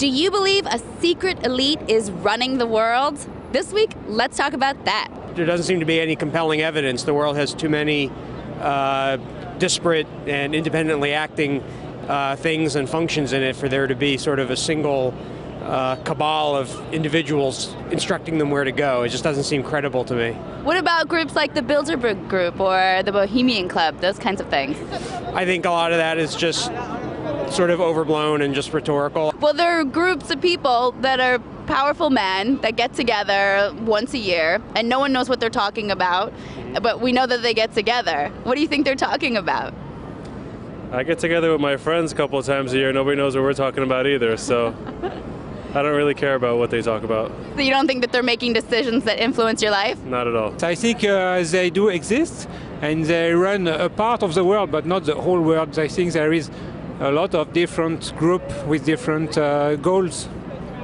Do you believe a secret elite is running the world? This week, let's talk about that. There doesn't seem to be any compelling evidence. The world has too many uh, disparate and independently acting uh, things and functions in it for there to be sort of a single uh, cabal of individuals instructing them where to go. It just doesn't seem credible to me. What about groups like the Bilderberg Group or the Bohemian Club, those kinds of things? I think a lot of that is just sort of overblown and just rhetorical. Well, there are groups of people that are powerful men that get together once a year, and no one knows what they're talking about, but we know that they get together. What do you think they're talking about? I get together with my friends a couple of times a year. Nobody knows what we're talking about either, so I don't really care about what they talk about. So you don't think that they're making decisions that influence your life? Not at all. I think uh, they do exist and they run a part of the world, but not the whole world. I think there is a lot of different group with different uh, goals.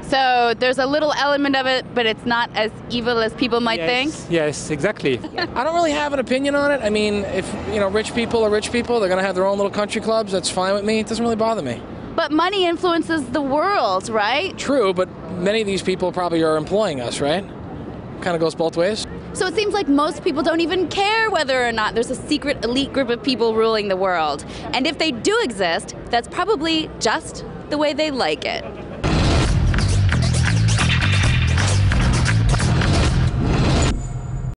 So there's a little element of it, but it's not as evil as people might yes, think. Yes, exactly. I don't really have an opinion on it. I mean, if you know, rich people are rich people. They're going to have their own little country clubs. That's fine with me. It doesn't really bother me. But money influences the world, right? True, but many of these people probably are employing us, right? Kind of goes both ways. So it seems like most people don't even care whether or not there's a secret elite group of people ruling the world. And if they do exist, that's probably just the way they like it.